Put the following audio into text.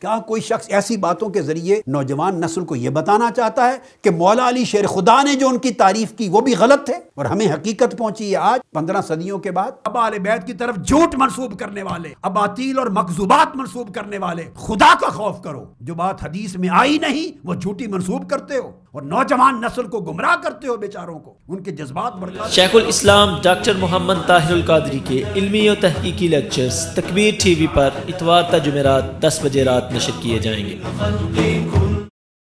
क्या कोई शख्स ऐसी बातों के ज़रिए नौजवान नस्ल को यह बताना चाहता है कि मौला अली शेर खुदा ने जो उनकी तारीफ़ की, वो भी गलत थे? और हमें हकीकत पहुँची है आज, पंद्रह सदियों के बाद, अब आल बैत की तरफ़ झूठ मनसूब करने वाले अबातील और मकजूबात मनसूब करने वाले, खुदा का खौफ करो। जो बात हदीस में आई नहीं, वो झूठी मनसूब करते हो और नौजवान नस्ल को गुमराह करते हो बेचारों को। उनके जज्बात बढ़ शेखुल इस्लाम, डॉक्टर मोहम्मद ताहिर कादरी के इल्मी और तहकीकी लेक्चर्स, तकबीर टीवी पर इतवार जुमेरात दस बजे रात नशर किए जाएँगे।